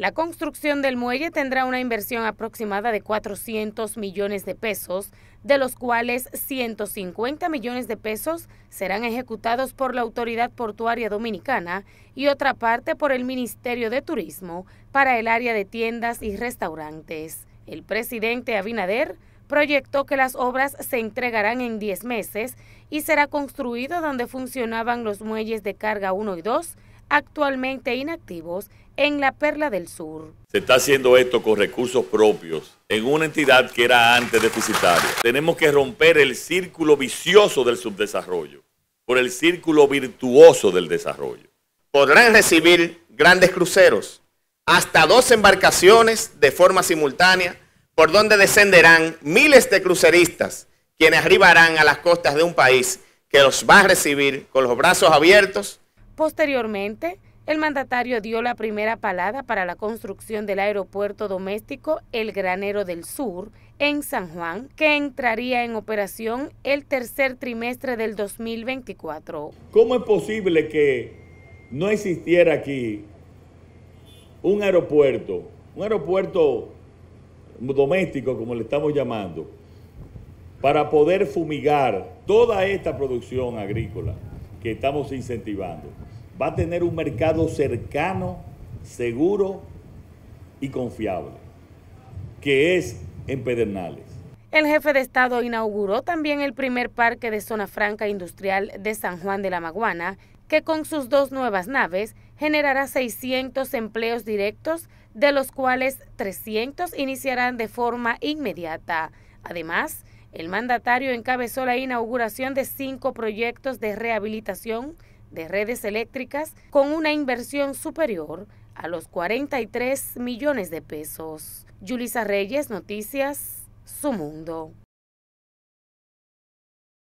La construcción del muelle tendrá una inversión aproximada de 400 millones de pesos, de los cuales 150 millones de pesos serán ejecutados por la Autoridad Portuaria Dominicana y otra parte por el Ministerio de Turismo para el área de tiendas y restaurantes. El presidente Abinader proyectó que las obras se entregarán en 10 meses y será construido donde funcionaban los muelles de carga 1 y 2, actualmente inactivos en la Perla del Sur. Se está haciendo esto con recursos propios en una entidad que era antes deficitaria. Tenemos que romper el círculo vicioso del subdesarrollo por el círculo virtuoso del desarrollo. Podrán recibir grandes cruceros, hasta dos embarcaciones de forma simultánea, por donde descenderán miles de cruceristas, quienes arribarán a las costas de un país que los va a recibir con los brazos abiertos Posteriormente, el mandatario dio la primera palada para la construcción del aeropuerto doméstico El Granero del Sur en San Juan, que entraría en operación el tercer trimestre del 2024. ¿Cómo es posible que no existiera aquí un aeropuerto, un aeropuerto doméstico, como le estamos llamando, para poder fumigar toda esta producción agrícola que estamos incentivando? va a tener un mercado cercano, seguro y confiable, que es en Pedernales. El jefe de Estado inauguró también el primer parque de zona franca industrial de San Juan de la Maguana, que con sus dos nuevas naves generará 600 empleos directos, de los cuales 300 iniciarán de forma inmediata. Además, el mandatario encabezó la inauguración de cinco proyectos de rehabilitación de redes eléctricas con una inversión superior a los 43 millones de pesos. Yulisa Reyes, Noticias, Su Mundo.